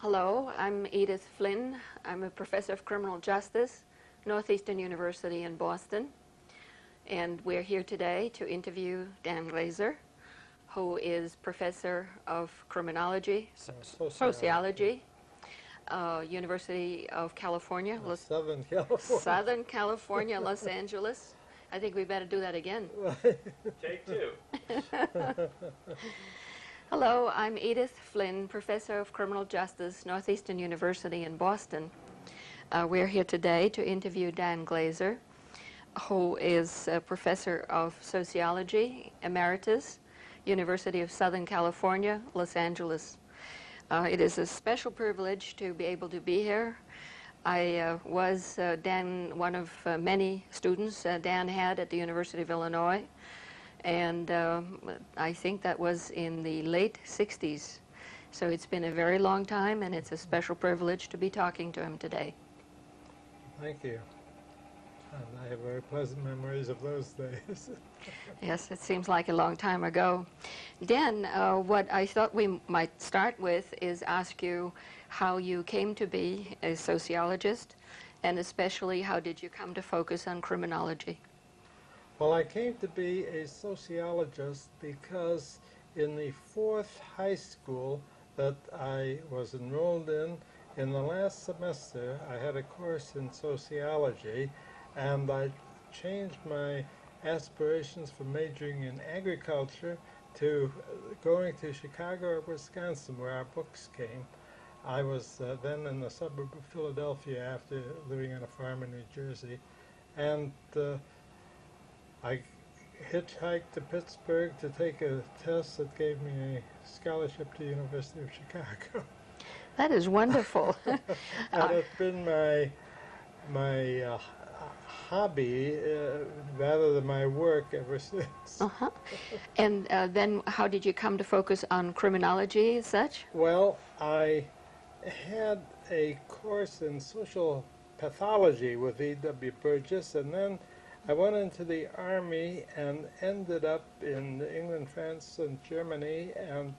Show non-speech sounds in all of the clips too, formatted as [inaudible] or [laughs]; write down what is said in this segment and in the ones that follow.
Hello, I'm Edith Flynn. I'm a professor of criminal justice, Northeastern University in Boston. And we're here today to interview Dan Glaser, who is professor of criminology, Sociology. sociology, uh, University of California, Los- Southern [laughs] California. Southern California, Los Angeles. I think we better do that again. [laughs] Take two. [laughs] Hello, I'm Edith Flynn, professor of criminal justice, Northeastern University in Boston. Uh, we're here today to interview Dan Glaser, who is a professor of sociology, emeritus, University of Southern California, Los Angeles. Uh, it is a special privilege to be able to be here. I uh, was uh, Dan, one of uh, many students uh, Dan had at the University of Illinois and um, I think that was in the late 60s. So it's been a very long time, and it's a special privilege to be talking to him today. Thank you. And I have very pleasant memories of those days. [laughs] Yes, it seems like a long time ago. Dan, uh, what I thought we might start with is ask you how you came to be a sociologist, and especially how did you come to focus on criminology? Well, I came to be a sociologist because in the fourth high school that I was enrolled in, in the last semester, I had a course in sociology, and I changed my aspirations from majoring in agriculture to going to Chicago or Wisconsin, where our books came. I was uh, then in the suburb of Philadelphia after living on a farm in New Jersey, and uh, I hitchhiked to Pittsburgh to take a test that gave me a scholarship to the University of Chicago. [laughs] That is wonderful. [laughs] and it's been my my uh, hobby uh, rather than my work ever since. [laughs] uh-huh. And uh, then how did you come to focus on criminology as such? Well, I had a course in social pathology with E.W. Burgess, and then I went into the army and ended up in England, France, and Germany. And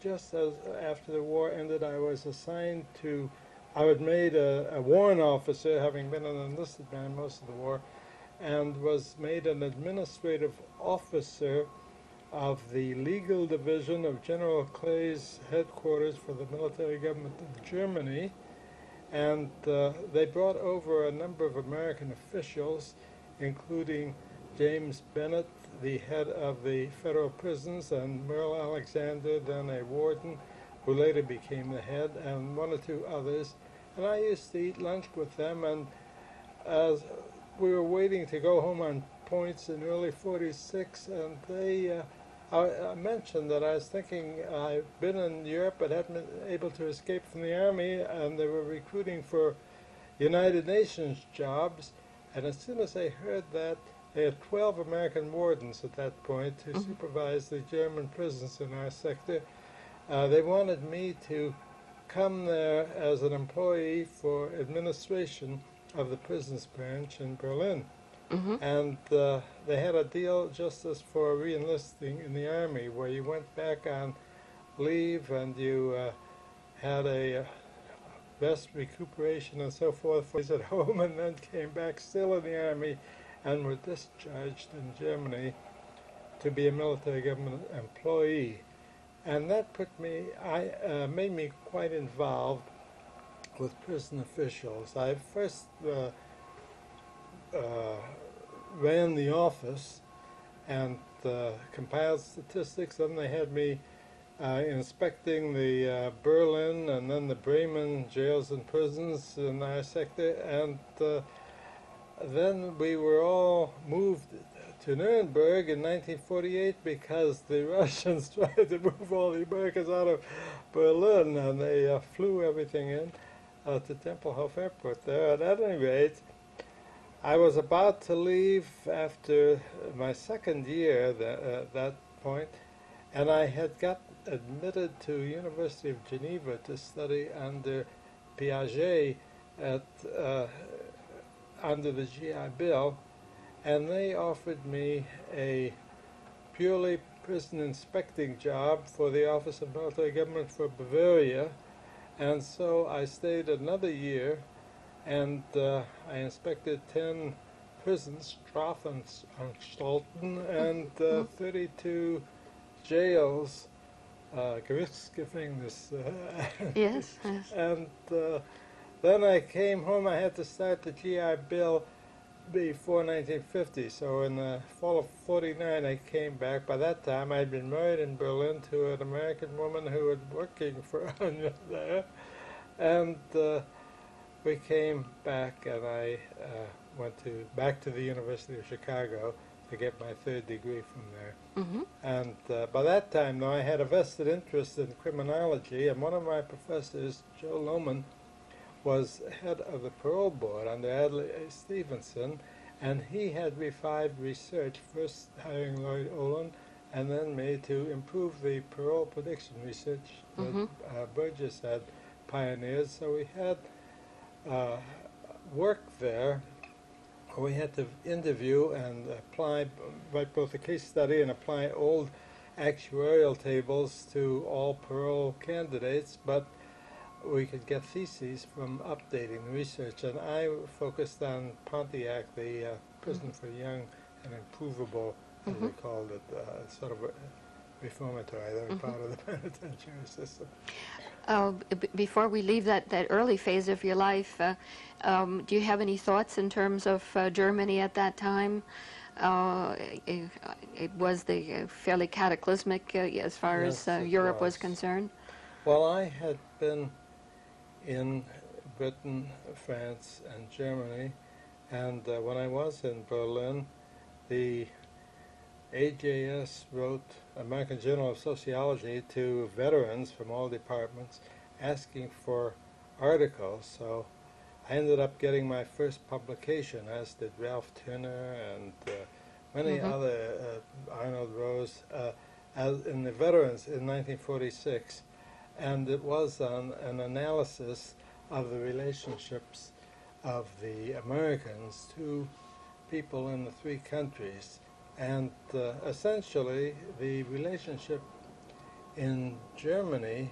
just as after the war ended, I was assigned to. I was made a, a warrant officer, having been an enlisted man most of the war, and was made an administrative officer of the legal division of General Clay's headquarters for the military government of Germany. And uh, they brought over a number of American officials, including James Bennett, the head of the federal prisons, and Myrl Alexander, then a warden, who later became the head, and one or two others. And I used to eat lunch with them, and as we were waiting to go home on points in early 46, and they, uh, I, I mentioned that I was thinking I've been in Europe but hadn't been able to escape from the army, and they were recruiting for United Nations jobs. And as soon as they heard that, they had 12 American wardens at that point to supervise the German prisons in our sector. Uh, they wanted me to come there as an employee for administration of the prisons branch in Berlin. hmm And uh, they had a deal just as for reenlisting in the army, where you went back on leave and you uh, had a uh, best recuperation and so forth was at [laughs] home, and then came back still in the army, and were discharged in Germany to be a military government employee, and that put me, I uh, made me quite involved with prison officials. I first. Uh, uh, ran the office and uh, compiled statistics. Then they had me uh, inspecting the uh, Berlin and then the Bremen jails and prisons in our sector. And uh, then we were all moved to Nuremberg in 1948 because the [laughs] Russians [laughs] tried to move all the Americans out of Berlin and they uh, flew everything in to Tempelhof Airport there. At any rate, I was about to leave after my second year at uh, that point, and I had got admitted to University of Geneva to study under Piaget at uh, under the GI Bill, and they offered me a purely prison inspecting job for the Office of Military Government for Bavaria, And so I stayed another year, and uh, I inspected 10 prisons, Strafanstalten, and uh, [laughs] 32 jails, uh, Gerichtsgefängnis. Uh, [laughs] Yes, yes. and uh, then I came home. I had to start the GI Bill before 1950. So in the fall of 49, I came back. By that time, I'd been married in Berlin to an American woman who was working for [laughs] Anya there. And uh, we came back, and I uh, went to back to the University of Chicago to get my third degree from there. hmm And uh, by that time, though, I had a vested interest in criminology, and one of my professors, Joe Lohman, was head of the parole board under Adlai Stevenson, and he had revived research, first hiring Lloyd Ohlin, and then me to improve the parole prediction research that Mhm. uh, Burgess had pioneered. So we had uh, work there. We had to interview and apply, write both a case study and apply old actuarial tables to all parole candidates, but we could get theses from updating the research. And I focused on Pontiac, the uh, prison for young and improvable, as they called it, uh, sort of a reformatory. They were part of the [laughs] penitentiary system. Uh, b- before we leave that, that early phase of your life, uh, um, do you have any thoughts in terms of uh, Germany at that time? Uh, it, it was the uh, fairly cataclysmic uh, as far Yes, as uh, Europe was was. concerned. Well, I had been in Britain, France, and Germany, and uh, when I was in Berlin, the AJS wrote American Journal of Sociology to veterans from all departments asking for articles. So I ended up getting my first publication, as did Ralph Turner and uh, many Mhm. other, uh, Arnold Rose, uh, in the veterans in 1946 and it was on an analysis of the relationships of the Americans to people in the three countries. And uh, essentially, the relationship in Germany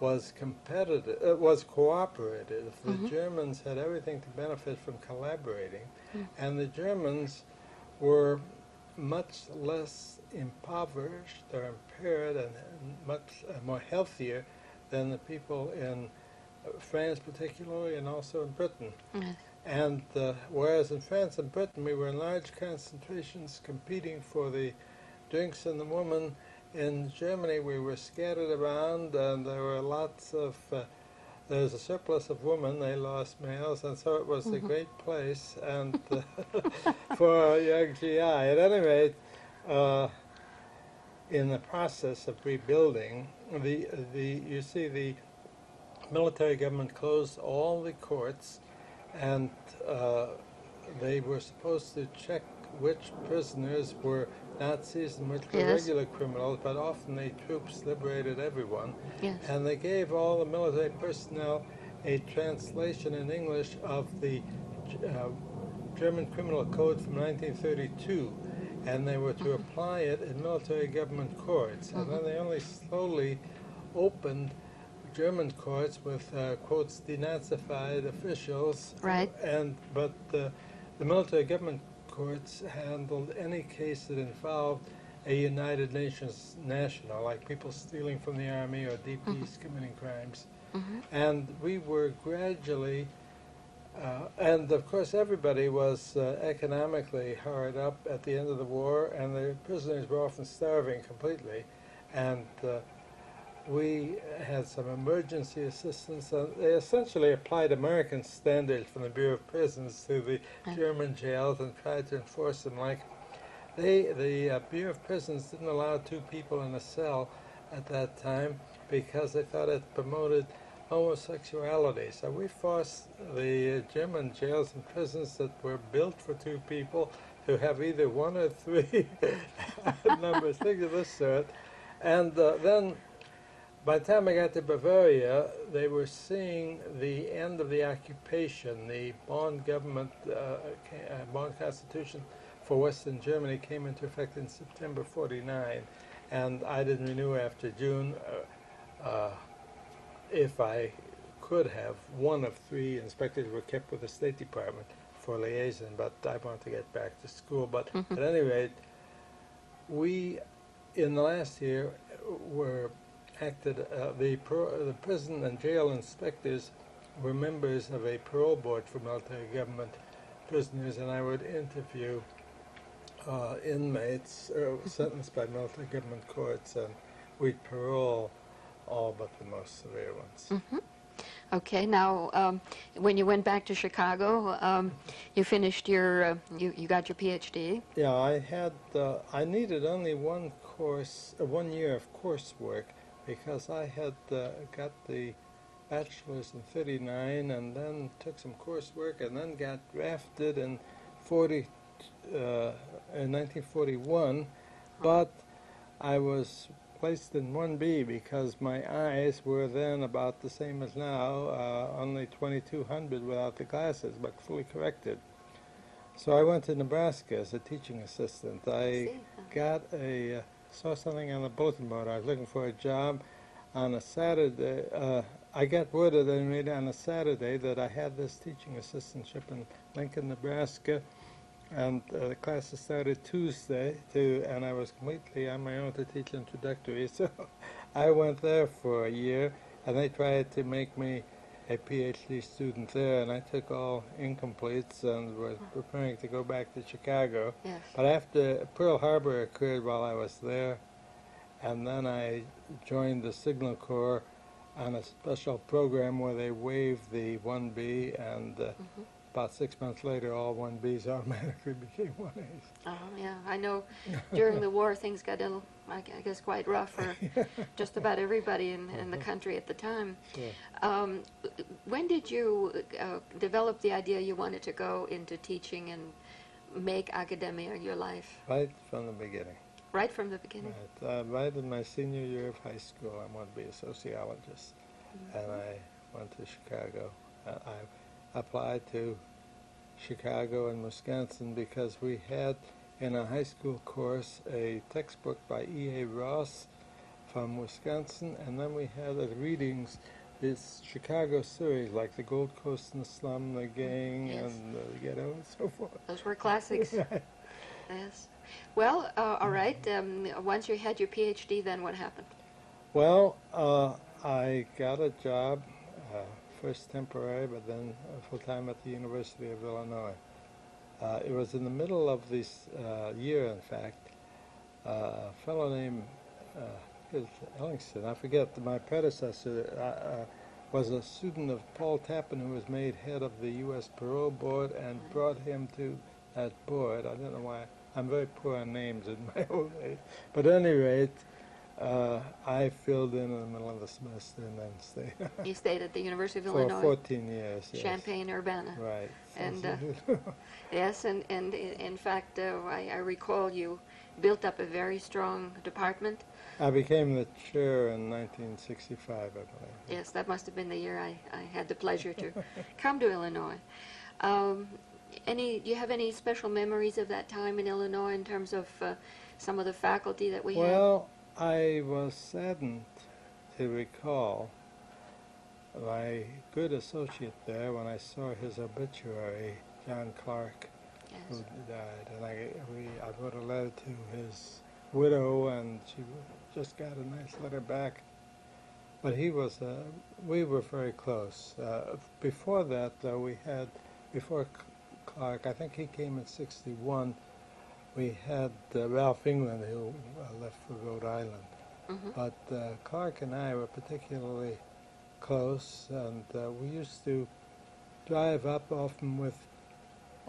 was competitive, uh, was cooperative. The Mhm. Germans had everything to benefit from collaborating, Mm. and the Germans were much less impoverished or impaired and, and much uh, more healthier than the people in uh, France particularly and also in Britain. Yes. And uh, whereas in France and Britain we were in large concentrations competing for the drinks and the women, in Germany we were scattered around and there were lots of, uh, there was a surplus of women, they lost males, and so it was a Mhm. great place and [laughs] uh, [laughs] for a young GI. At any rate, uh, in the process of rebuilding, the, the, you see the military government closed all the courts and uh, they were supposed to check which prisoners were Nazis and which were Yes. regular criminals, but often the troops liberated everyone. Yes. And they gave all the military personnel a translation in English of the uh, German Criminal Code from 1932, and they were to apply it in military government courts. And then they only slowly opened German courts with uh, quotes denazified officials. Right. And but uh, the military government courts handled any case that involved a United Nations national, like people stealing from the army or DPs committing crimes. Mhm. And we were gradually, uh, and of course everybody was uh, economically hard up at the end of the war, and the prisoners were often starving completely. And uh, we had some emergency assistance. And they essentially applied American standards from the Bureau of Prisons to the German jails and tried to enforce them. Like they, the uh, Bureau of Prisons didn't allow two people in a cell at that time because they thought it promoted homosexuality. So we forced the uh, German jails and prisons that were built for two people to have either one or three [laughs] numbers, things of this sort. And uh, then by the time I got to Bavaria, they were seeing the end of the occupation. The Bonn government, uh, uh, Bonn Constitution for Western Germany came into effect in September 49, and I didn't renew after June. Uh, uh, if I could have, one of three inspectors were kept with the State Department for liaison, but I wanted to get back to school. But Mhm. at any rate, we, in the last year, were acted, uh, the, pro- the prison and jail inspectors were members of a parole board for military government prisoners, and I would interview uh, inmates uh, sentenced by military government courts, and we'd parole all but the most severe ones. Mhm. Okay, now, um, when you went back to Chicago, um, you finished your, uh, you, you got your PhD. Yeah, I had, uh, I needed only one course, uh, one year of coursework because I had uh, got the bachelor's in 39 and then took some coursework and then got drafted in 40, uh, in 1941, but I was placed in 1B because my eyes were then about the same as now, uh, only 2200 without the glasses, but fully corrected. So I went to Nebraska as a teaching assistant. I got a, uh, saw something on the bulletin board. I was looking for a job on a Saturday. Uh, I got word that they made on a Saturday that I had this teaching assistantship in Lincoln, Nebraska, and uh, the classes started Tuesday, to, and I was completely on my own to teach introductory. [laughs] So I went there for a year, and they tried to make me a PhD student there, and I took all incompletes and was preparing to go back to Chicago. Yes. But after Pearl Harbor occurred while I was there, and then I joined the Signal Corps on a special program where they waived the 1B, and uh, Mhm. about six months later, all 1Bs [laughs] automatically became 1As. Oh, yeah, I know during the war things got a little, I guess, quite rough for [laughs] just about everybody in, in the country at the time. Sure. Um, when did you uh, develop the idea you wanted to go into teaching and make academia your life? Right from the beginning. Right from the beginning? Right, uh, right in my senior year of high school, I wanted to be a sociologist, and I went to Chicago. Uh, I applied to Chicago and Wisconsin because we had in a high school course a textbook by E.A. Ross from Wisconsin, and then we had at readings this Chicago series like the Gold Coast and the Slum, the Gang, Yes. and the Ghetto, and so forth. Those were classics. [laughs] yes. Well, uh, all right. Um, once you had your PhD, then what happened? Well, uh, I got a job, uh, first temporary, but then uh, full time at the University of Illinois. Uh, it was in the middle of this uh, year, in fact. Uh, a fellow named uh, is Ellingston, I forget, my predecessor uh, uh, was a student of Paul Tappan, who was made head of the U.S. Parole Board and brought him to that board. I don't know why. I'm very poor on names in my [laughs] old age. But at any rate, uh, I filled in in the middle of the semester and then stayed You stayed at the University of [laughs] for Illinois, 14 years. Yes. Champaign, Urbana. Right. And, uh, [laughs] Yes, and, and in fact, uh, I, I recall you built up a very strong department. I became the chair in 1965, I believe. Yes, that must have been the year I, I had the pleasure to [laughs] come to Illinois. Um, any, do you have any special memories of that time in Illinois in terms of uh, some of the faculty that we had? Well, I was saddened to recall my good associate there when I saw his obituary, John Clark, who died, and I we I wrote a letter to his widow, and she just got a nice letter back. But he was, uh, we were very close. Uh, before that, though, we had before Clark, I think he came in '61. We had uh, Ralph England, who uh, left for Rhode Island. Mhm. But uh, Clark and I were particularly close, and uh, we used to drive up often with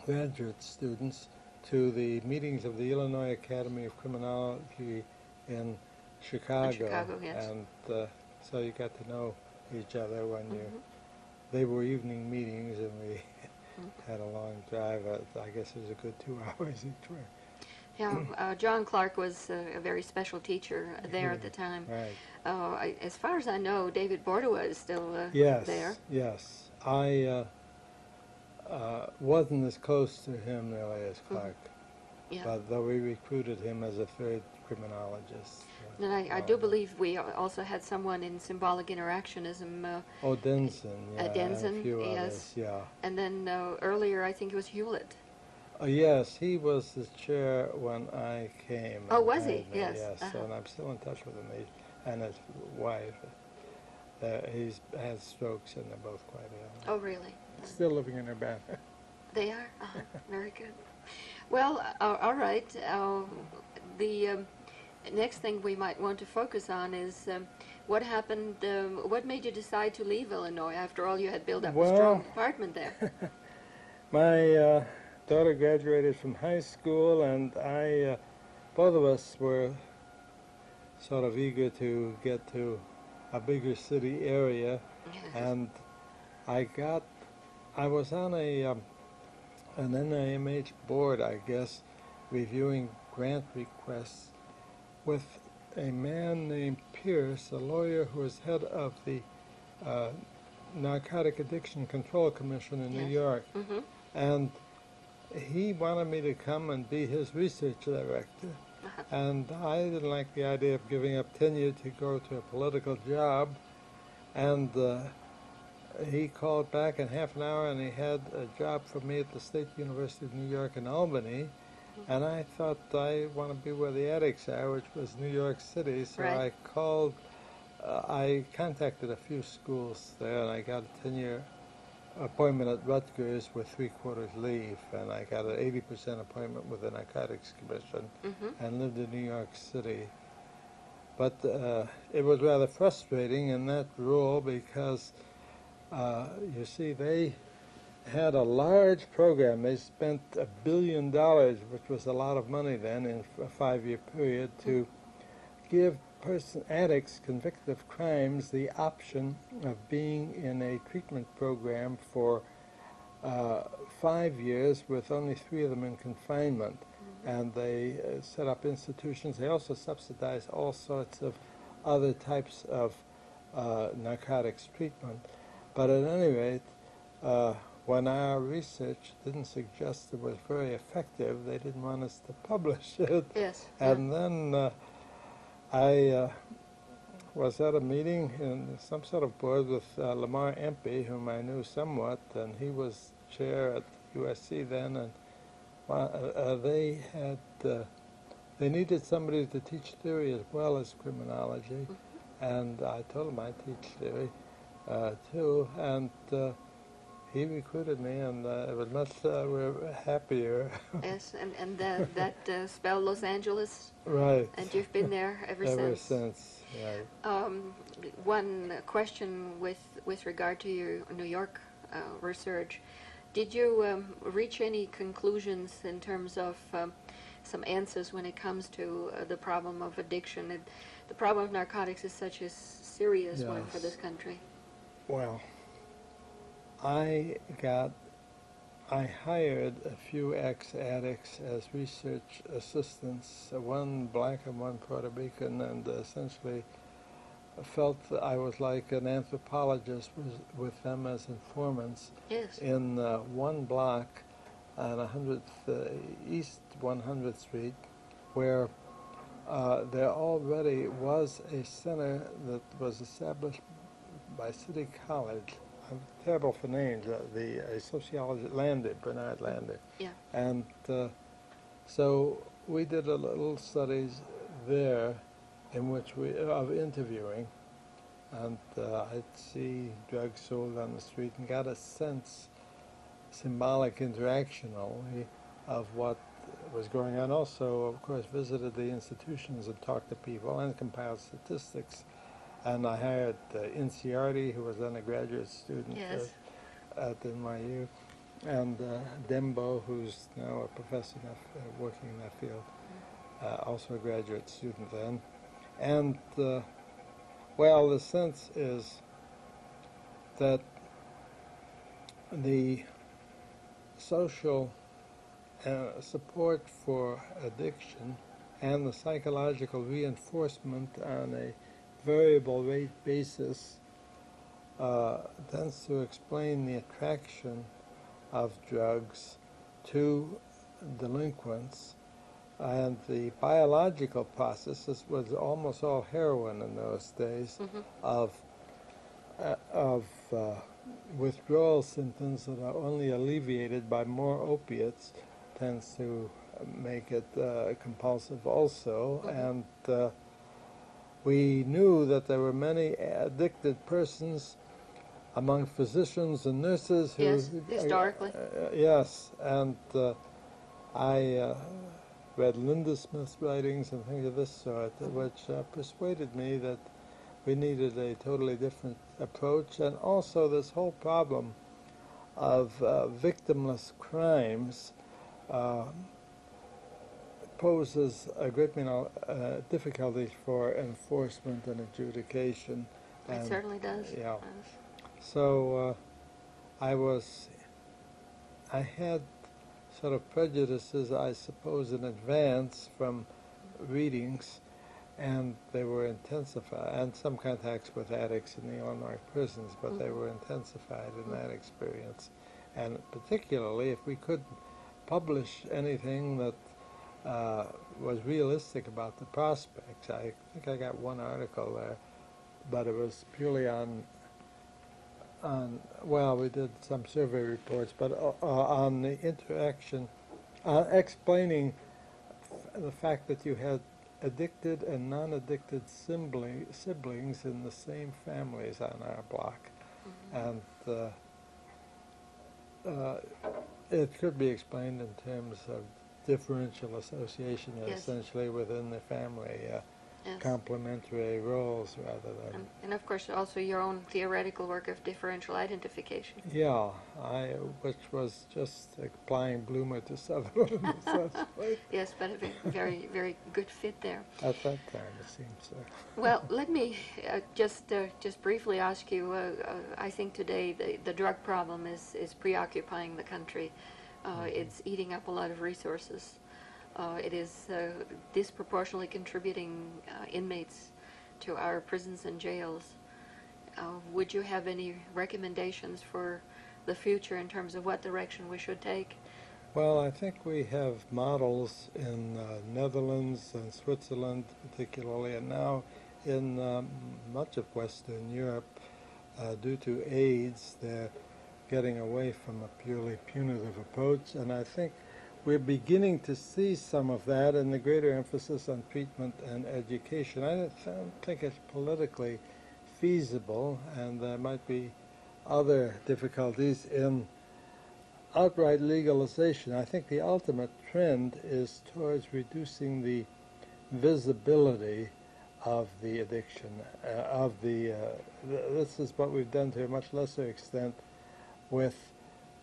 graduate students to the meetings of the Illinois Academy of Criminology in Chicago. Chicago, yes. And uh, so you got to know each other when you. Mhm. They were evening meetings, and we Mhm. [laughs] had a long drive. Uh, I guess it was a good two [laughs] hours each way. Yeah, uh, John Clark was uh, a very special teacher there at the time. Right. Uh, I, as far as I know, David Bordua is still uh, Yes. there. Yes. I uh, uh, wasn't as close to him really as Clark, Yeah. but though we recruited him as a third criminologist. uh, And I, I do believe we also had someone in symbolic interactionism, uh, Oh, Denzin, yeah, Denzin, a yes. others, yeah. and then uh, earlier I think it was Hulett. Oh, yes, he was the chair when I came. Oh, was he? Yes, Yes, uh-huh. and I'm still in touch with him, he, and his wife. Uh, he's had strokes and they're both quite ill. Oh, really? Still living in Urbana. They are? Uh-huh. Very good. Well, uh, all right. Uh, the um, next thing we might want to focus on is um, what happened, um, what made you decide to leave Illinois? After all, you had built up a strong apartment there. [laughs] My uh, daughter graduated from high school, and I, uh, both of us were sort of eager to get to a bigger city area, and I got, I was on a um, an NIMH board, I guess, reviewing grant requests with a man named Pierce, a lawyer who was head of the uh, Narcotic Addiction Control Commission in New Yes. York. hmm And he wanted me to come and be his research director. Uh-huh. And I didn't like the idea of giving up tenure to go to a political job. And uh, he called back in half an hour and he had a job for me at the State University of New York in Albany. And I thought I want to be where the addicts are, which was New York City. So Right. I called, uh, I contacted a few schools there and I got a tenure appointment at Rutgers with three quarters leave, and I got an 80% appointment with the Narcotics Commission hmm and lived in New York City. But uh, it was rather frustrating in that role because, uh, you see, they had a large program. They spent a billion dollars, which was a lot of money then in a five-year period, to give person addicts convicted of crimes the option of being in a treatment program for uh, five years with only three of them in confinement. And they uh, set up institutions. They also subsidized all sorts of other types of uh, narcotics treatment. But at any rate, uh, when our research didn't suggest it was very effective, they didn't want us to [laughs] publish it. Yes. yeah. And then uh, I uh, was at a meeting in some sort of board with uh, Lamar Empey, whom I knew somewhat, and he was chair at USC then, and uh, uh, they had uh, they needed somebody to teach theory as well as criminology, and I told him I teach theory uh, too, and uh, he recruited me, and uh, it was much uh, we're happier, Yes, and, and uh, that uh, spelled Los Angeles, right? and you've been there ever, Ever since. Ever since, right. Um, one question with with regard to your New York uh, research, did you um, reach any conclusions in terms of um, some answers when it comes to uh, the problem of addiction? It, the problem of narcotics is such a serious one for this country. Well, I got, I hired a few ex-addicts as research assistants, one black and one Puerto Rican, and essentially felt that I was like an anthropologist with, with them as informants Yes. in uh, one block on 100th, uh, East 100th Street, where uh, there already was a center that was established by City College. I'm terrible for names. Uh, the uh, sociologist Lander, Bernard Lander. Yeah. And uh, so we did a little studies there, in which we of interviewing, and uh, I'd see drugs sold on the street and got a sense, symbolic interactionally, of what was going on. Also, of course, visited the institutions and talked to people and compiled statistics. And I hired uh, Inciardi, who was then a graduate student Yes. at, at NYU, and uh, Dembo, who's now a professor in that, uh, working in that field, uh, also a graduate student then. And, uh, well, the sense is that the social uh, support for addiction and the psychological reinforcement on a variable rate basis uh, tends to explain the attraction of drugs to delinquents and the biological process this was almost all heroin in those days Mhm. of uh, of uh, withdrawal symptoms that are only alleviated by more opiates tends to make it uh, compulsive also Mhm. and uh, we knew that there were many addicted persons among physicians and nurses who Yes, historically. uh, yes, and uh, I uh, read Lindesmith's writings and things of this sort, which uh, persuaded me that we needed a totally different approach, and also this whole problem of uh, victimless crimes uh, poses a great many uh, difficulties for enforcement and adjudication. It and- certainly does. yeah. So uh, I was, I had sort of prejudices, I suppose, in advance from readings, and they were intensified, and some contacts with addicts in the Illinois prisons, but they Mhm. were intensified in that experience. And particularly if we could publish anything that uh, was realistic about the prospects. I think I got one article there, but it was purely on on well, we did some survey reports, but uh, uh, on the interaction, uh, explaining the fact that you had addicted and non-addicted sibling, siblings in the same families on our block, Mhm. and uh, uh, it could be explained in terms of differential association, Yes. essentially within the family, uh, Yes. complementary roles rather than. And, and of course, also your own theoretical work of differential identification. Yeah, I, which was just applying Blumer to Sutherland. [laughs] Yes, but a very, very good fit there. At that time, it seems so. Well, let me uh, just uh, just briefly ask you. Uh, uh, I think today the, the drug problem is, is preoccupying the country. Uh, It's eating up a lot of resources. Uh, it is uh, disproportionately contributing uh, inmates to our prisons and jails. Uh, would you have any recommendations for the future in terms of what direction we should take? Well, I think we have models in uh, Netherlands and Switzerland, particularly, and now in um, much of Western Europe, due to AIDS, they're getting away from a purely punitive approach, and I think we're beginning to see some of that and the greater emphasis on treatment and education. I don't, don't think it's politically feasible, and there might be other difficulties in outright legalization. I think the ultimate trend is towards reducing the visibility of the addiction, uh, of the, uh, th- this is what we've done to a much lesser extent with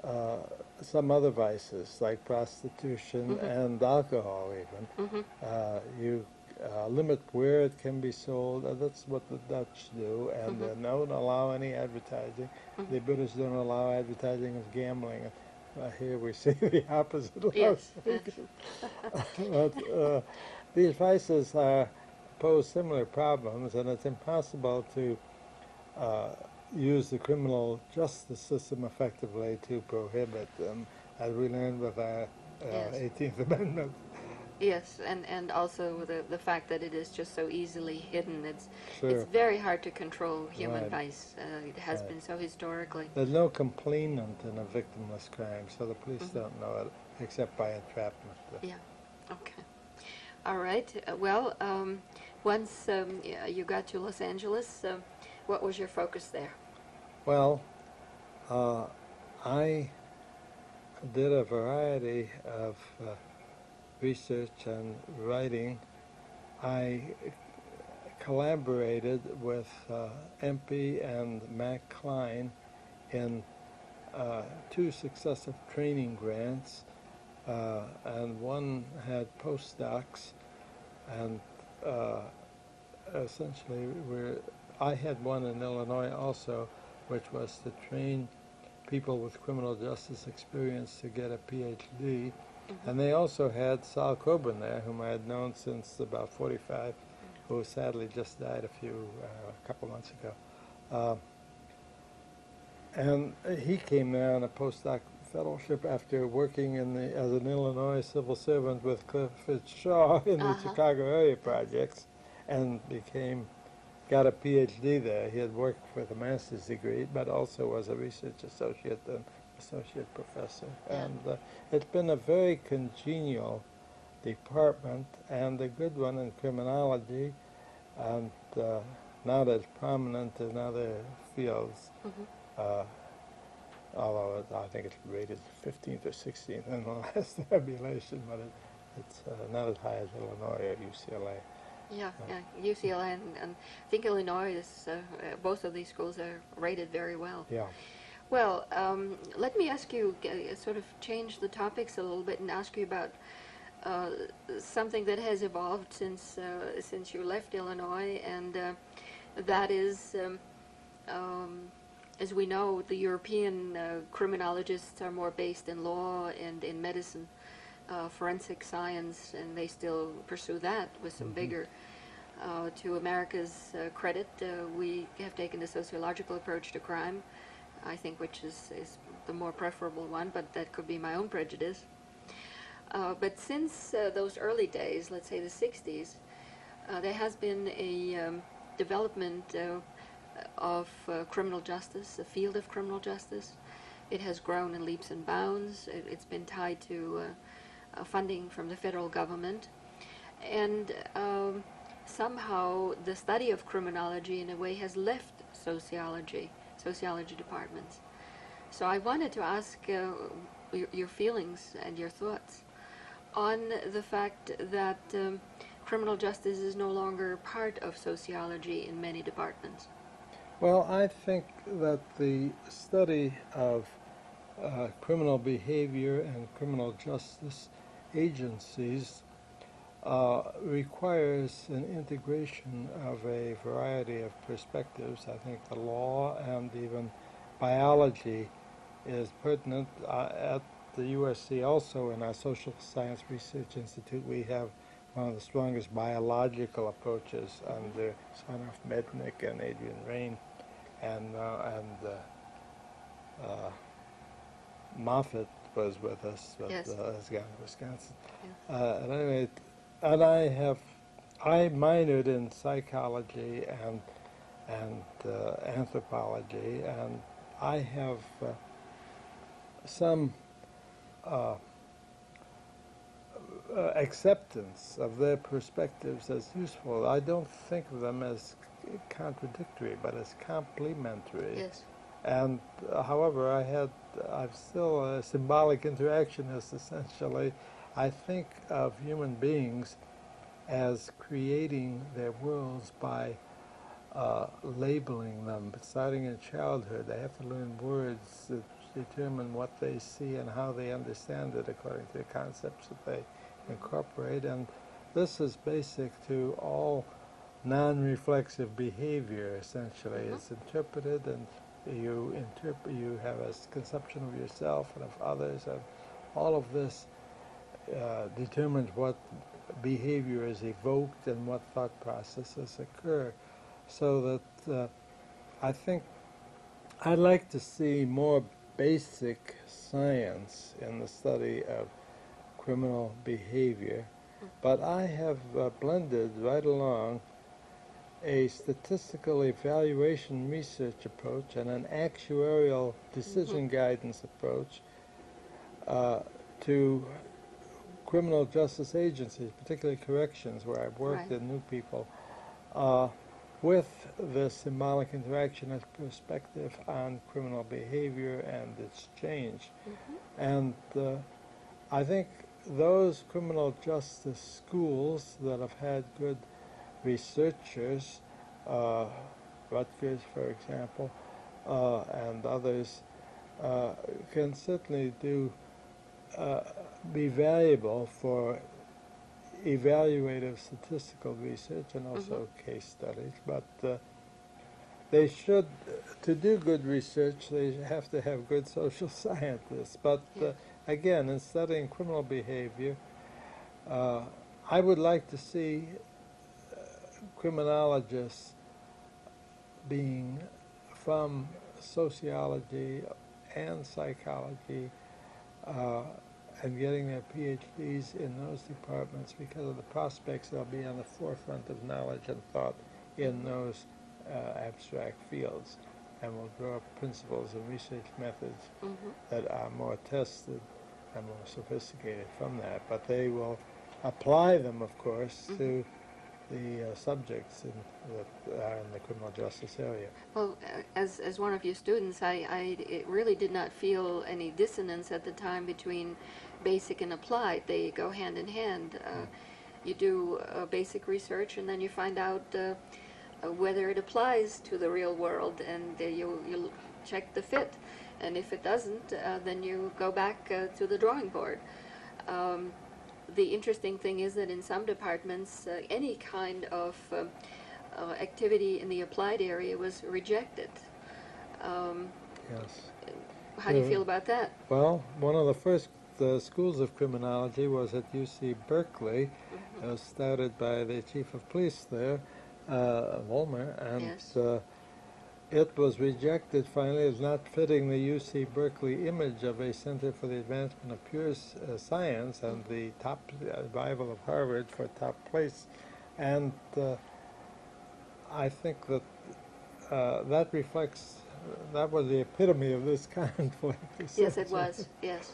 uh, some other vices like prostitution Mhm. and alcohol even. hmm Uh, you uh, limit where it can be sold. Uh, that's what the Dutch do, and Mhm. they don't allow any advertising. Mhm. The British don't allow advertising of gambling. Uh, here we [laughs] see the opposite Yes, [laughs] but uh, these vices are, pose similar problems, and it's impossible to uh, use the criminal justice system effectively to prohibit them, as we learned with our uh, Yes. 18th Amendment. Yes, and, and also the, the fact that it is just so easily hidden. It's Sure. it's very hard to control human Right. vice. Uh, it has Right. been so historically. There's no complainant in a victimless crime, so the police Mhm. don't know it except by entrapment. Yeah. Okay. All right. Uh, well, um, once um, you got to Los Angeles, um, what was your focus there? Well, uh, I did a variety of uh, research and writing. I collaborated with uh, Empey and Mac Klein in uh, two successive training grants, uh, and one had postdocs, and uh, essentially I had one in Illinois also, which was to train people with criminal justice experience to get a PhD. And they also had Sol Kobrin there, whom I had known since about 45, who sadly just died a few, uh, a couple months ago. Uh, and he came there on a postdoc fellowship after working in the, as an Illinois civil servant with Clifford Shaw [laughs] in the Uh-huh. Chicago area projects and became, got a PhD there. He had worked with a master's degree, but also was a research associate and associate professor. Yeah. And uh, it's been a very congenial department and a good one in criminology and uh, not as prominent in other fields. Mhm. Uh, although it, I think it's rated 15th or 16th in the [laughs] last [laughs] tabulation, but it, it's uh, not as high as Illinois or UCLA. Yeah, yeah, UCLA and, and I think Illinois is, uh, uh, both of these schools are rated very well. Yeah. Well, um, let me ask you, uh, sort of change the topics a little bit and ask you about uh, something that has evolved since uh, since you left Illinois, and uh, that is, um, um, as we know, the European uh, criminologists are more based in law and in medicine, uh, forensic science, and they still pursue that with some vigor. Uh, to America's uh, credit, uh, we have taken the sociological approach to crime. I think, which is, is the more preferable one, but that could be my own prejudice. Uh, but since uh, those early days, let's say the 60s, uh, there has been a um, development uh, of uh, criminal justice, the field of criminal justice. It has grown in leaps and bounds. It, it's been tied to funding from the federal government. And um, somehow the study of criminology, in a way, has left sociology sociology departments. So I wanted to ask uh, your, your feelings and your thoughts on the fact that um, criminal justice is no longer part of sociology in many departments. Well, I think that the study of uh, criminal behavior and criminal justice agencies uh, requires an integration of a variety of perspectives. I think the law and even biology is pertinent. Uh, at the USC, also in our Social Science Research Institute, we have one of the strongest biological approaches under Sarnoff Mednick and Adrian Raine and uh, and uh, uh, Moffitt was with us, but Yes. uh, has gone to Wisconsin. Uh, at any rate, and I have I minored in psychology and and uh, anthropology, and I have uh, some uh, uh, acceptance of their perspectives as useful. I don't think of them as contradictory, but as complementary. Yes. And uh, however, I had, I'm still a symbolic interactionist essentially. I think of human beings as creating their worlds by uh, labeling them. Starting in childhood, they have to learn words that determine what they see and how they understand it according to the concepts that they incorporate. And this is basic to all non-reflexive behavior. Essentially, Mhm. it's interpreted, and you interpret. You have a conception of yourself and of others, and all of this uh, determines what behavior is evoked and what thought processes occur. So that uh, I think I'd like to see more basic science in the study of criminal behavior, but I have uh, blended right along a statistical evaluation research approach and an actuarial decision guidance approach uh, to criminal justice agencies, particularly corrections, where I've worked Right. new people, uh, with the symbolic interaction as perspective on criminal behavior and its change. Mhm. And uh, I think those criminal justice schools that have had good researchers, uh, Rutgers, for example, uh, and others, uh, can certainly do uh, be valuable for evaluative statistical research and also case studies. But uh, they should, to do good research, they have to have good social [laughs] scientists. But uh, again, in studying criminal behavior, uh, I would like to see criminologists being from sociology and psychology uh, and getting their PhDs in those departments because of the prospects they'll be on the forefront of knowledge and thought in those uh, abstract fields and will draw up principles and research methods Mhm. that are more tested and more sophisticated from that. But they will apply them, of course, to the uh, subjects in, that are in the criminal justice area. Well, as, as one of your students, I, I it really did not feel any dissonance at the time between basic and applied. They go hand in hand. Uh, you do uh, basic research, and then you find out uh, uh, whether it applies to the real world, and you you check the fit. And if it doesn't, uh, then you go back uh, to the drawing board. Um, the interesting thing is that in some departments, uh, any kind of um, uh, activity in the applied area was rejected. Um, Yes. how do you feel about that? Well, one of the first uh, schools of criminology was at UC Berkeley. It was started by the chief of police there, uh, Vollmer, and Yes. It was rejected finally as not fitting the UC Berkeley image of a center for the advancement of pure uh, science and the top uh, rival of Harvard for top place. And uh, I think that uh, that reflects, that was the epitome of this [laughs] kind for Yes, it was. Yes,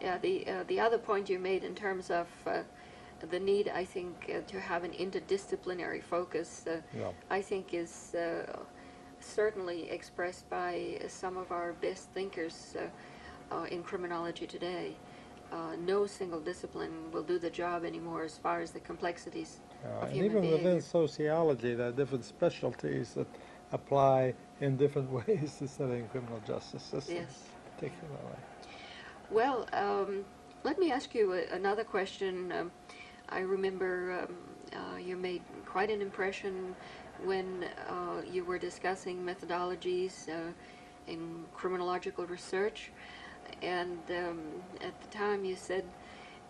yeah. The uh, the other point you made in terms of uh, the need, I think, uh, to have an interdisciplinary focus, uh, Yeah. I think, is uh, certainly expressed by some of our best thinkers uh, uh, in criminology today. Uh, no single discipline will do the job anymore as far as the complexities of and human even behavior. within sociology, there are different specialties that apply in different [laughs] ways to studying criminal justice systems, Yes. particularly. Well, um, let me ask you a, another question. Um, I remember um, uh, you made quite an impression when uh, you were discussing methodologies uh, in criminological research, and um, at the time you said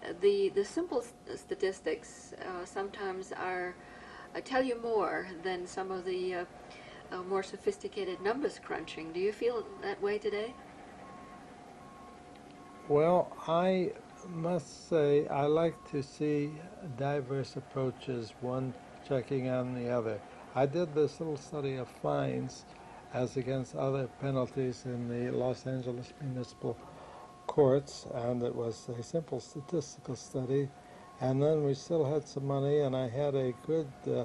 uh, the the simple statistics uh, sometimes are uh, tell you more than some of the uh, more sophisticated numbers crunching. Do you feel that way today? Well, I must say I like to see diverse approaches, one checking on the other. I did this little study of fines as against other penalties in the Los Angeles municipal courts, and it was a simple statistical study. And then we still had some money, and I had a good uh,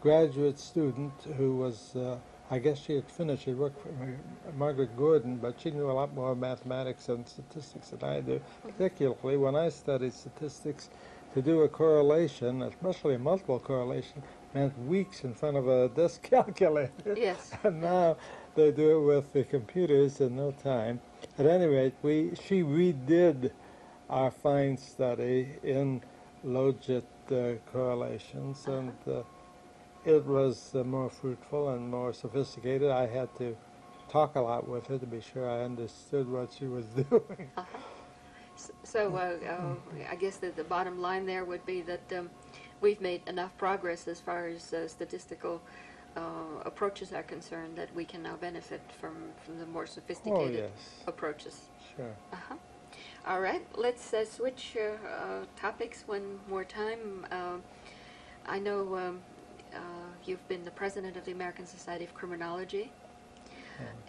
graduate student who was, uh, I guess she had finished, she worked for Mar- Margaret Gordon, but she knew a lot more mathematics and statistics than I do, particularly when I studied statistics. To do a correlation, especially a multiple correlation, meant weeks in front of a desk [laughs] calculator. Yes. [laughs] And now they do it with the computers in no time. At any rate, we she redid our fine study in logit uh, correlations, and uh, it was uh, more fruitful and more sophisticated. I had to talk a lot with her to be sure I understood what she was [laughs] doing. S- So uh, uh, I guess that the bottom line there would be that um, we've made enough progress as far as uh, statistical uh, approaches are concerned that we can now benefit from, from the more oh sophisticated yes, approaches. sure. Uh-huh. All right, let's uh, switch uh, uh, topics one more time. Uh, I know um, uh, you've been the president of the American Society of Criminology,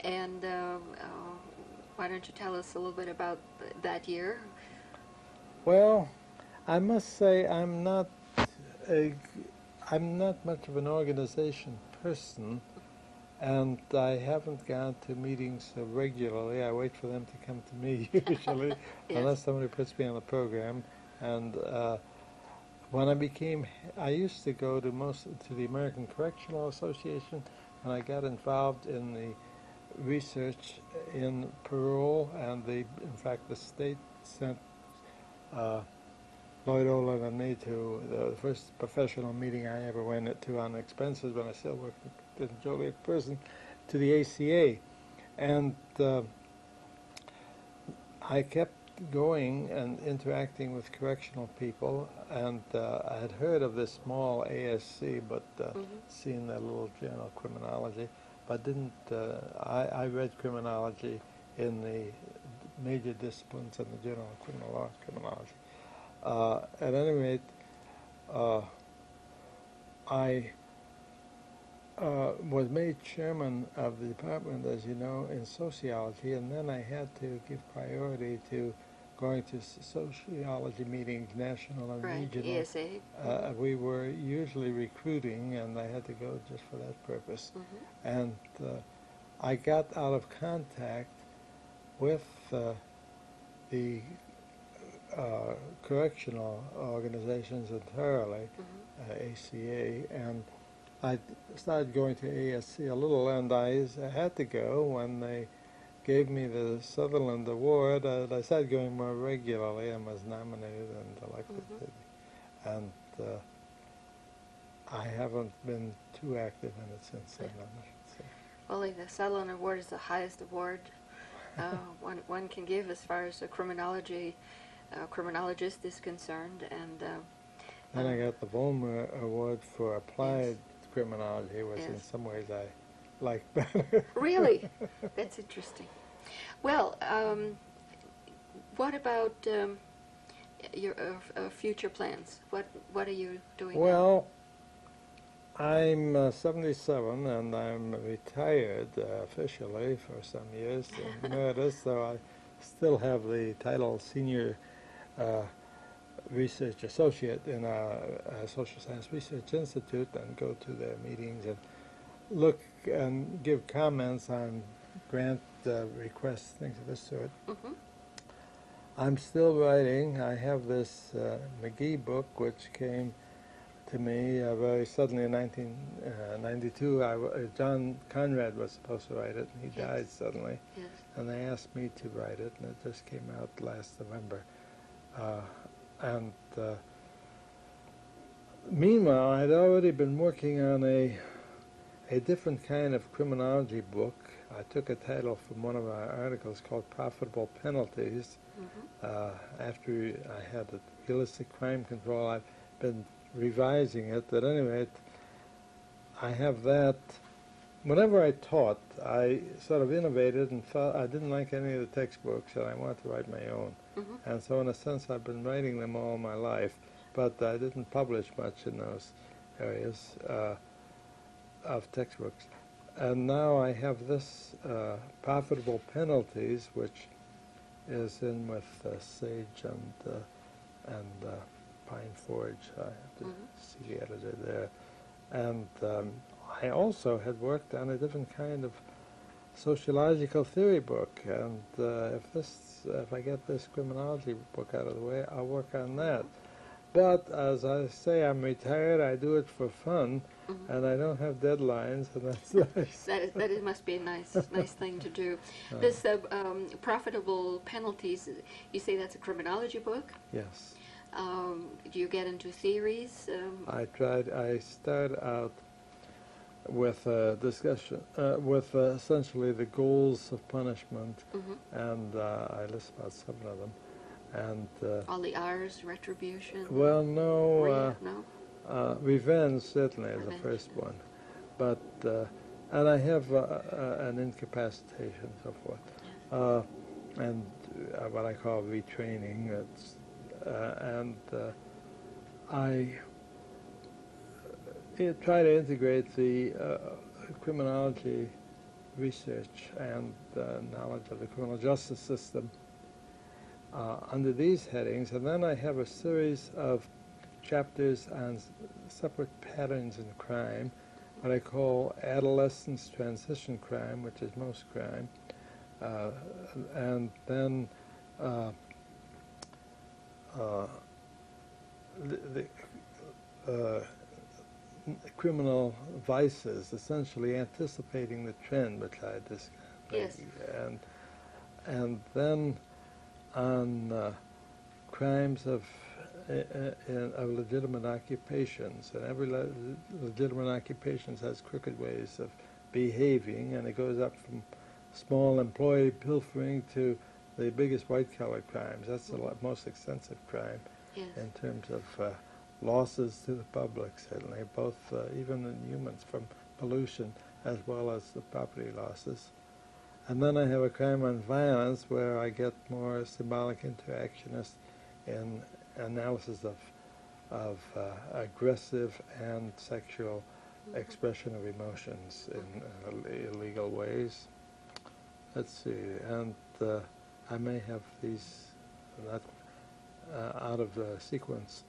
and uh, uh, why don't you tell us a little bit about th- that year? Well, I must say I'm not I'm not much of an organization person, and I haven't gone to meetings regularly. I wait for them to come to me [laughs] usually, [laughs] Yes. unless somebody puts me on the program. And uh, when I became, I used to go to most to the American Correctional Association, and I got involved in the research in parole, and the in fact the state sent uh, Lloyd Ohlin and me to the first professional meeting I ever went to on expenses when I still worked in Joliet Prison, to the ACA, and uh, I kept going and interacting with correctional people, and uh, I had heard of this small ASC, but uh, Mhm. seen that little journal, Criminology, but didn't. Uh, I, I read criminology in the major disciplines in the Journal of Criminal Law, Criminology. Uh, at any rate, uh, I uh, was made chairman of the department, as you know, in sociology, and then I had to give priority to going to sociology meetings, national and Right, regional. ESA. Uh, we were usually recruiting, and I had to go just for that purpose. Mm-hmm. And uh, I got out of contact with uh, the uh, correctional organizations entirely, Mhm. uh, ACA, and I started going to ASC a little, and I had to go when they gave me the Sutherland Award. Uh, I started going more regularly and was nominated and elected. Mhm. And uh, I haven't been too active in it since then, Yeah. I should say. Well, the Sutherland Award is the highest award uh, [laughs] one, one can give as far as a criminology uh, criminologist is concerned, and uh, Then I uh, got the Vollmer Award for Applied Criminology, which in some ways I like better. [laughs] Really? That's interesting. Well, um, what about um, your uh, uh, future plans? What What are you doing? now? Well, I'm uh, 77 and I'm retired uh, officially for some years, emeritus, [laughs] so I still have the title Senior Research Associate in a, a Social Science Research Institute and go to their meetings and look and give comments on grant uh, requests, things of this sort. Mhm. I'm still writing. I have this uh, McGee book, which came to me uh, very suddenly in 1992. I w- uh, John Conrad was supposed to write it, and he Yes. died suddenly. Yes. And they asked me to write it, and it just came out last November. Uh, and uh, meanwhile, I'd already been working on a a different kind of criminology book. I took a title from one of our articles called "Profitable Penalties." Mhm. uh, after I had the realistic crime control, I've been revising it. But anyway, rate, I have that. Whenever I taught, I sort of innovated and felt I didn't like any of the textbooks, and I wanted to write my own. Mhm. And so, in a sense, I've been writing them all my life, but I didn't publish much in those areas uh, of textbooks. And now I have this uh, profitable penalties, which is in with uh, Sage and uh, and uh, Pine Forge. I have to Mhm. see the editor there, and um, I also had worked on a different kind of sociological theory book. And uh, if this, if I get this criminology book out of the way, I'll work on that. But as I say, I'm retired. I do it for fun, Mhm. and I don't have deadlines, and that's [laughs] nice. That, is, that is, must be a nice, [laughs] nice thing to do. Uh, This uh, um, profitable penalties. You say that's a criminology book. yes. Um, do you get into theories? Um, I tried. I started out with a discussion uh, with uh, essentially the goals of punishment, mhm. and uh, I list about seven of them. And uh, All the R's, retribution. well, no, uh, no. uh, revenge certainly is the first one, but uh, and I have uh, uh, an incapacitation so forth, uh, and uh, what I call retraining. It's, uh, and uh, I uh, try to integrate the uh, criminology research and uh, knowledge of the criminal justice system uh, under these headings, and then I have a series of chapters on separate patterns in crime, what I call adolescence transition crime, which is most crime, uh, and then uh, uh, the, the uh, criminal vices, essentially anticipating the trend, which I discussed. Yes. And and then on uh, crimes of uh, uh, in- of legitimate occupations, and every le- legitimate occupations has crooked ways of behaving, and it goes up from small employee pilfering to the biggest white-collar crimes. That's the lo- most extensive crime Yes. in terms of uh, losses to the public, certainly, both uh, even in humans from pollution as well as the property losses. And then I have a crime on violence where I get more symbolic interactionist in analysis of, of uh, aggressive and sexual expression of emotions in uh, illegal ways. Let's see, and uh, I may have these not uh, out of sequence.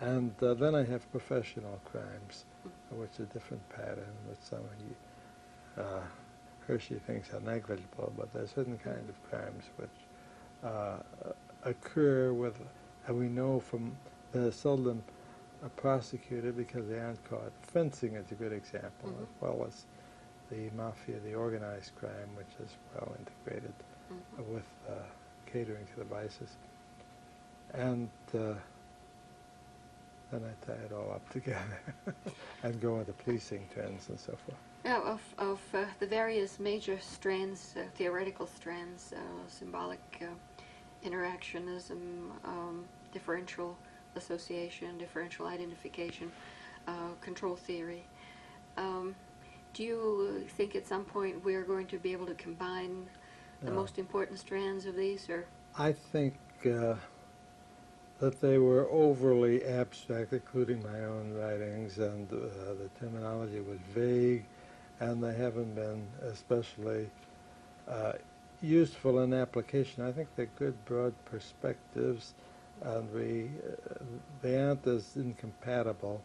And uh, then I have professional crimes, which is a different pattern, which some of you, uh, Hirschi thinks are negligible, but there are certain kinds of crimes which uh, occur with, and we know from, they're seldom uh, prosecuted because they aren't caught. Fencing is a good example, Mhm. as well as the mafia, the organized crime, which is well integrated Mhm. with uh, catering to the vices. And uh, then I tie it all up together [laughs] and go into policing trends and so forth. Now, of, of uh, the various major strands, uh, theoretical strands, uh, symbolic uh, interactionism, um, differential association, differential identification, uh, control theory, um, do you think at some point we're going to be able to combine the most important strands of these, or? I think uh, that they were overly abstract, including my own writings, and uh, the terminology was vague, and they haven't been especially uh, useful in application. I think they're good broad perspectives, and we uh, they aren't as incompatible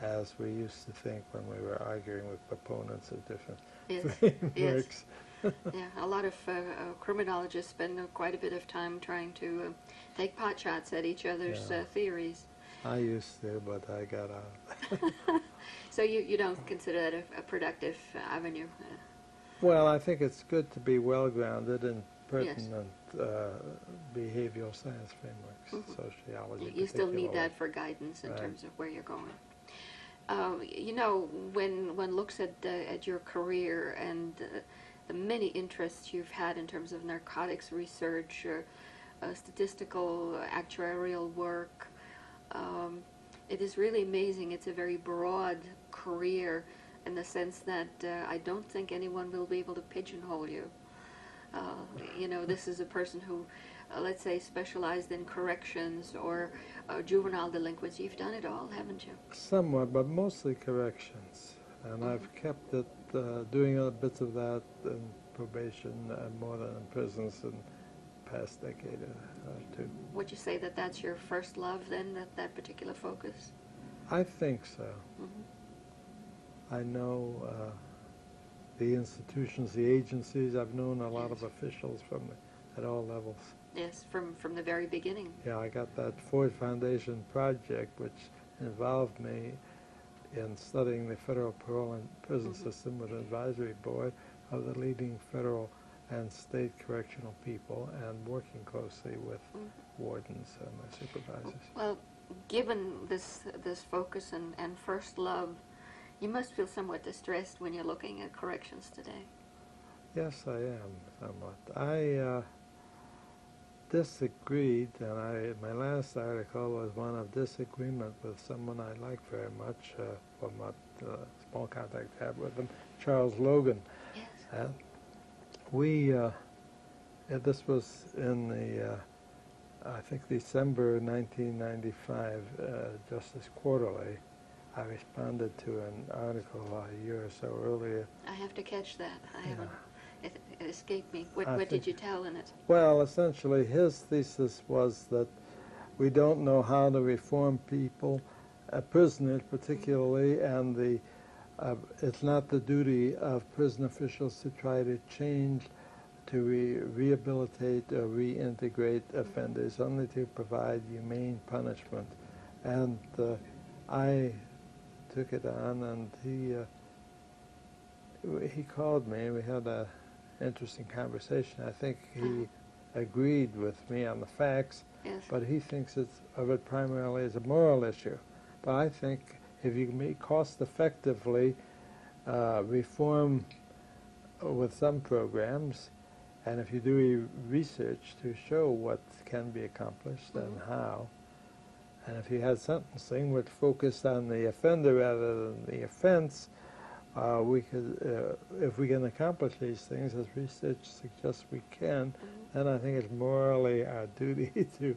as we used to think when we were arguing with proponents of different yes, frameworks. [laughs] yeah, a lot of uh, uh, criminologists spend uh, quite a bit of time trying to uh, take pot shots at each other's Yeah. uh, theories. I used to, but I got out. [laughs] [laughs] So you, you don't consider that a, a productive avenue? Uh, Well, I think it's good to be well grounded in Yes. pertinent uh, behavioral science frameworks, Mhm. sociology. you, you still need that for guidance in Right. terms of where you're going. Um, you know, when one looks at uh, at your career and uh, the many interests you've had in terms of narcotics research, or uh, statistical, actuarial work, um, it is really amazing. It's a very broad career in the sense that uh, I don't think anyone will be able to pigeonhole you. Uh, you know, this is a person who, uh, let's say, specialized in corrections or uh, juvenile delinquency. You've done it all, haven't you? Somewhat, but mostly corrections. And Mhm. I've kept it uh, doing a bit of that in probation and more than in prisons in the past decade or two. Would you say that that's your first love then, that, that particular focus? I think so. hmm I know uh, the institutions, the agencies. I've known a lot of officials from the, at all levels. Yes, from, from the very beginning. Yeah, I got that Ford Foundation project, which involved me in studying the federal parole and prison Mhm. system with an advisory board of the leading federal and state correctional people and working closely with Mhm. wardens and my supervisors. Well, given this this focus and, and first love, you must feel somewhat distressed when you're looking at corrections today. Yes, I am somewhat. I uh, disagreed, and I my last article was one of disagreement with someone I like very much, uh, well, not uh, small contact I had with him, Charles Logan. Yes. And we, uh, this was in the, uh, I think December 1995, uh, Justice Quarterly. I responded to an article a year or so earlier I have to catch that. I Yeah. haven't. It, escaped me. What, what did you tell in it? Well, essentially, his thesis was that we don't know how to reform people, uh, prisoners particularly, and the uh, it's not the duty of prison officials to try to change, to re- rehabilitate or reintegrate offenders, only to provide humane punishment. And uh, I took it on, and he uh, he called me. We had a interesting conversation. I think he agreed with me on the facts, Yes. but he thinks it's, of it primarily as a moral issue. But I think if you can cost effectively uh, reform with some programs, and if you do research to show what can be accomplished and Mhm. how, and if you had sentencing which focused on the offender rather than the offense, uh, we could, uh, if we can accomplish these things, as research suggests we can, then I think it's morally our duty [laughs] to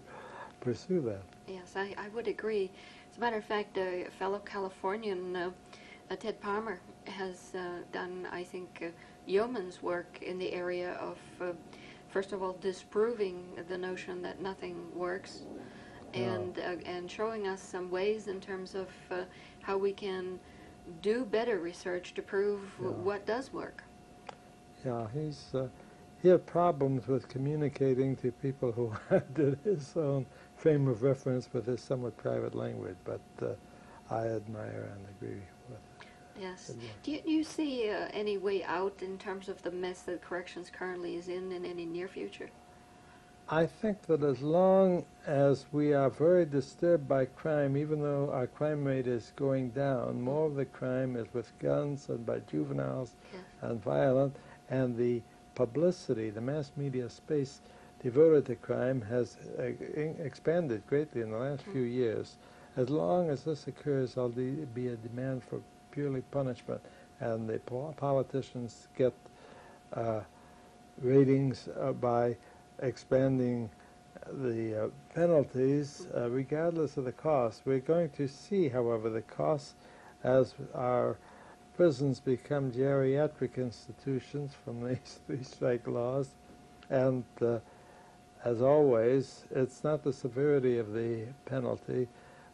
pursue that. Yes, I, I would agree. As a matter of fact, a fellow Californian, uh, uh, Ted Palmer, has uh, done, I think, uh, yeoman's work in the area of, uh, first of all, disproving the notion that nothing works, Yeah. and uh, and showing us some ways in terms of uh, how we can do better research to prove w- Yeah. what does work. Yeah, he's uh, he had problems with communicating to people who [laughs] had his own frame of reference with his somewhat private language, but uh, I admire and agree with Yes. Do you, do you see uh, any way out in terms of the mess that corrections currently is in in any near future? I think that as long as we are very disturbed by crime, even though our crime rate is going down, more of the crime is with guns and by juveniles Yes. and violent, and the publicity, the mass media space devoted to crime has uh, expanded greatly in the last few years. As long as this occurs, there'll be a demand for purely punishment, and the po- politicians get uh, ratings uh, by expanding the uh, penalties uh, regardless of the cost. We're going to see, however, the costs as our prisons become geriatric institutions from [laughs] these three strike laws. And uh, as always, it's not the severity of the penalty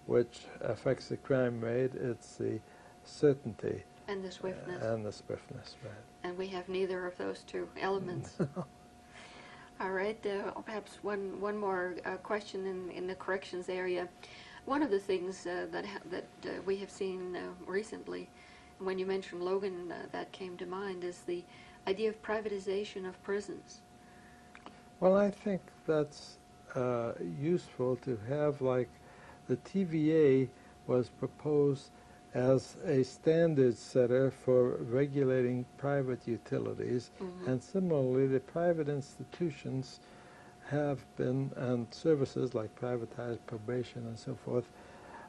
which affects the crime rate, it's the certainty And the swiftness. and the swiftness, right. and we have neither of those two elements. [laughs] All right, uh, perhaps one, one more uh, question in, in the corrections area. One of the things uh, that, ha- that uh, we have seen uh, recently, when you mentioned Logan, uh, that came to mind, is the idea of privatization of prisons. Well, I think that's useful to have, like, the TVA was proposed as a standard setter for regulating private utilities, Mhm. and similarly, the private institutions have been, and services like privatized probation and so forth,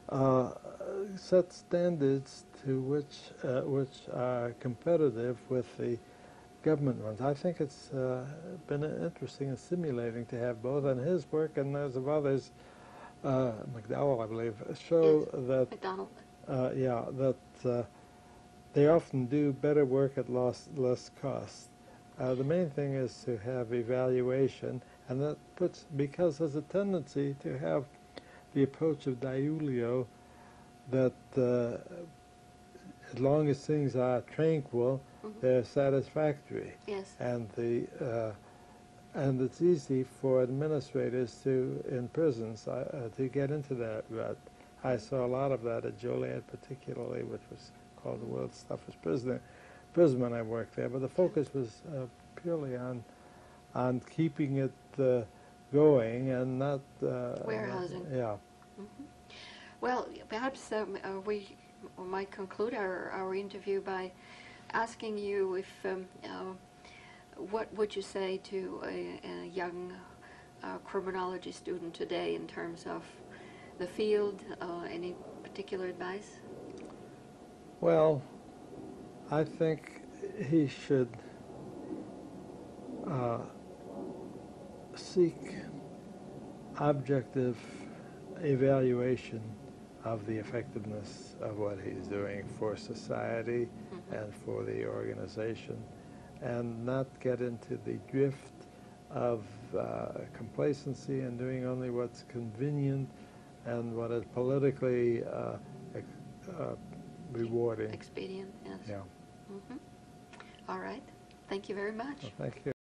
uh, set standards to which uh, which are competitive with the government ones. I think it's uh, been interesting and stimulating to have both, and his work and those of others, uh, McDowell, I believe, show Yes. that McDonald? Uh, yeah, that uh, they often do better work at loss, less cost. Uh, the main thing is to have evaluation, and that puts because there's a tendency to have the approach of DiIulio that uh, as long as things are tranquil, Mhm. they're satisfactory, Yes. and the uh, and it's easy for administrators to in prisons uh, uh, to get into that rut. I saw a lot of that at Joliet, particularly, which was called the world's toughest prisoner, prison when I worked there. But the focus was uh, purely on on keeping it uh, going and not uh, Warehousing. Yeah. Well, perhaps um, uh, we might conclude our, our interview by asking you if um, uh, what would you say to a, a young uh, criminology student today in terms of the field? Uh, any particular advice? Well, I think he should uh, seek objective evaluation of the effectiveness of what he's doing for society Mhm. and for the organization, and not get into the drift of uh, complacency and doing only what's convenient and what is politically uh, ex- uh, rewarding. Expedient, yes. Yeah. hmm All right. Thank you very much. Well, thank you.